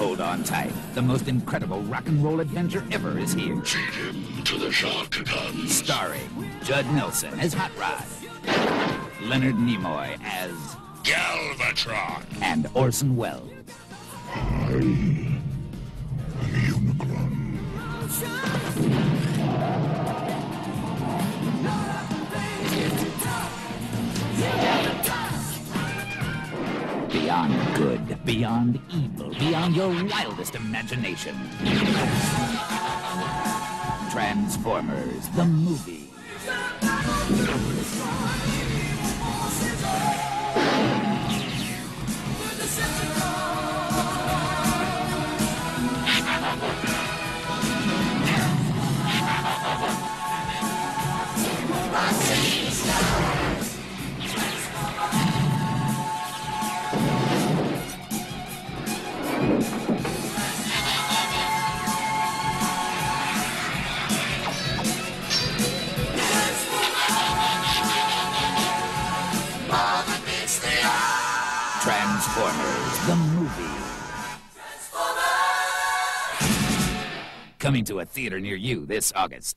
Hold on tight. The most incredible rock and roll adventure ever is here. Feed him to the shark guns. Starring Judd Nelson as Hot Rod, Leonard Nimoy as, Galvatron. and Orson Welles. Beyond good, beyond evil, beyond your wildest imagination. Transformers, the movie. Transformers, the movie. Coming to a theater near you this August.